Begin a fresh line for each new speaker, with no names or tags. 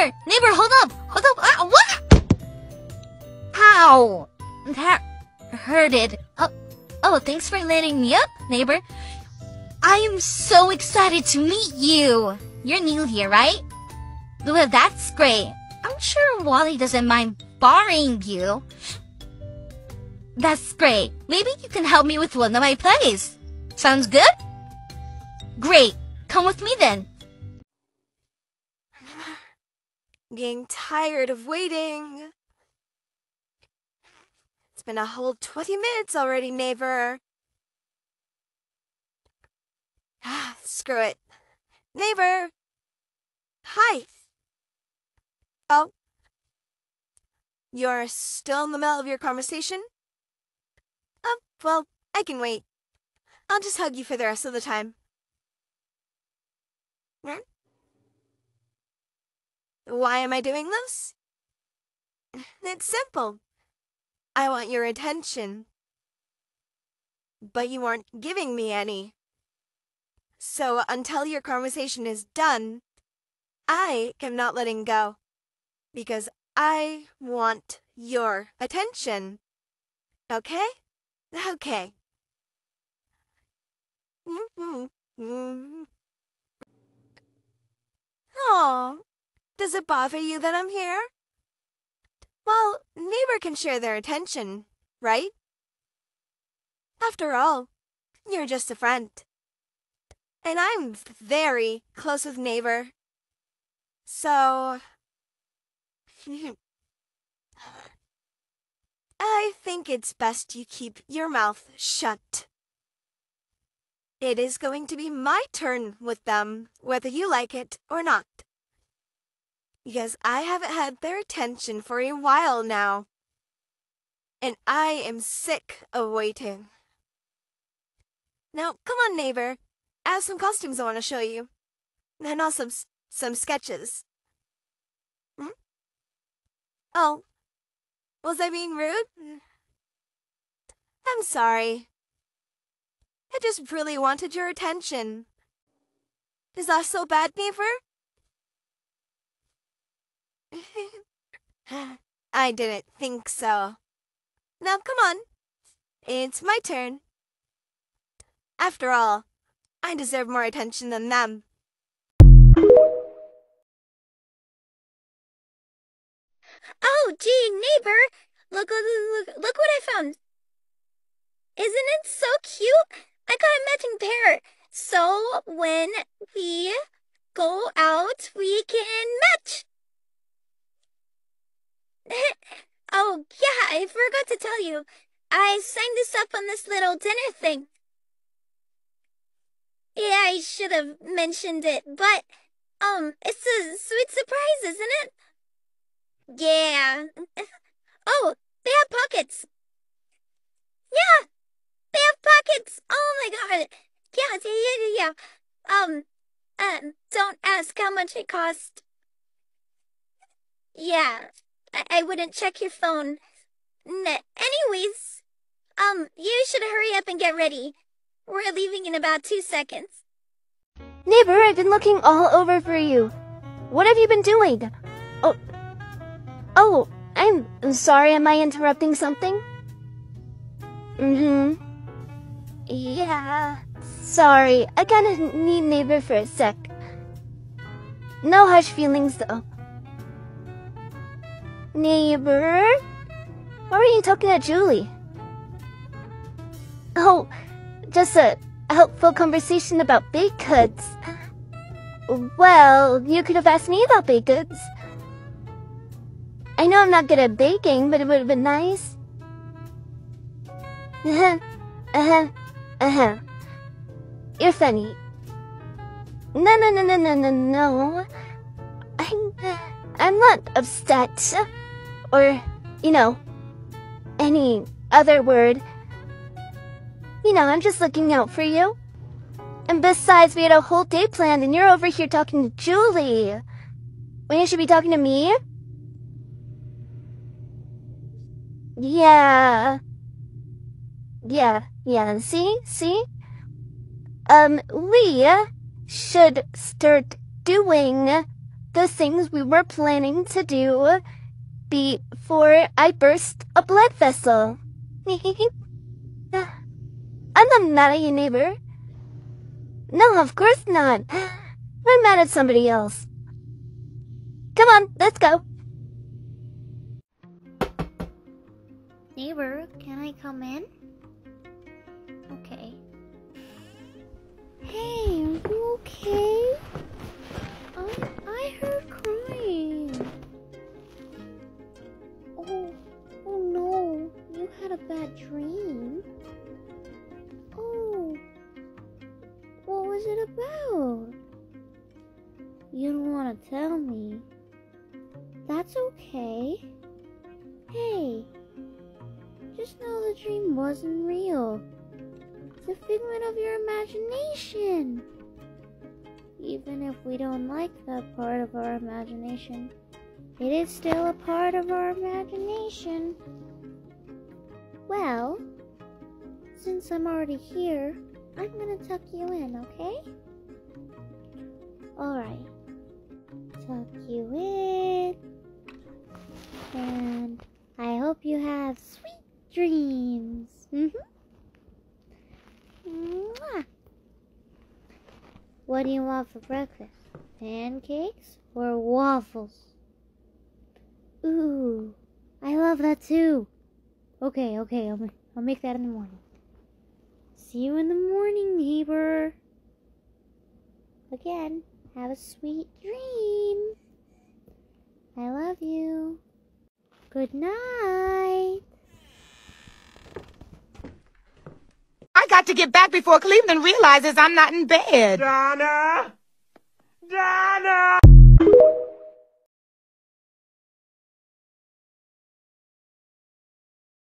Neighbor! Neighbor, hold up! Hold up! Ah, what? Ow! That hurted. Oh, oh, thanks for letting me up, neighbor. I am so excited to meet you. You're new here, right? Well, that's great. I'm sure Wally doesn't mind borrowing you. That's great. Maybe you can help me with one of my plays. Sounds good? Great. Come with me then.
Getting tired of waiting. It's been a whole 20 minutes already, neighbor. Ah, screw it. Neighbor! Hi! Oh. You're still in the middle of your conversation? Oh, well, I can wait. I'll just hug you for the rest of the time. Hmm? Why am I doing this? It's simple. I want your attention. But you aren't giving me any. So until your conversation is done, I am not letting go. Because I want your attention. Okay? Okay. Oh, does it bother you that I'm here? Well, neighbor can share their attention, right? After all, you're just a friend. And I'm very close with neighbor. So... I think it's best you keep your mouth shut. It is going to be my turn with them, whether you like it or not. Because I haven't had their attention for a while now. And I am sick of waiting. Now, come on, neighbor. I have some costumes I want to show you. And also some, some sketches. Hmm? Oh, was I being rude? I'm sorry. I just really wanted your attention. Is that so bad, neighbor? I didn't think so. Now come on. It's my turn. After all, I deserve more attention than them.
Oh, gee, neighbor! Look, look, look, look what I found! Isn't it so cute? I got a matching pair. So when we go out, we can match. oh, yeah, I forgot to tell you. I signed this up on this little dinner thing. Yeah, I should have mentioned it, but, um, it's a sweet surprise, isn't it? Yeah. Oh, they have pockets. Yeah, they have pockets. Oh my god. Yeah, yeah, yeah, yeah. Um, uh, don't ask how much it cost. Yeah, I, wouldn't check your phone. N anyways, um, you should hurry up and get ready. We're leaving in about two seconds.
Neighbor, I've been looking all over for you. What have you been doing? Oh, oh, I'm sorry. Am I interrupting something? Mm-hmm. Yeah. Sorry, I kinda need neighbor for a sec. No harsh feelings though. Neighbor? Why were you talking to Julie? Oh, just a helpful conversation about baked goods. Well, you could have asked me about baked goods. I know I'm not good at baking, but it would have been nice. Uh-huh. Uh-huh. Uh-huh. You're funny. No, no, no, no, no, no, no. I'm, I'm not upset. Or, you know, any other word. You know, I'm just looking out for you. And besides, we had a whole day planned and you're over here talking to Julie. When you should be talking to me? Yeah. Yeah, yeah, see, see? Um, we should start doing the things we were planning to do before I burst a blood vessel. I'm not mad at you, neighbor. No, of course not. I'm mad at somebody else. Come on, let's go.
Neighbor, can I come in? Okay. Hey, are you okay? I, I heard That's okay. Hey, just know the dream wasn't real. It's a figment of your imagination. Even if we don't like that part of our imagination, it is still a part of our imagination. Well, since I'm already here, I'm gonna tuck you in, okay? Alright. Tuck you in. Dreams. Mm-hmm. Mwah. What do you want for breakfast? Pancakes or waffles? Ooh, I love that too. Okay, okay, I'll, I'll make that in the morning. See you in the morning, neighbor. Again, have a sweet dream. I love you. Good night.
Got to get back before Cleveland realizes I'm not in bed.
Donna! Donna!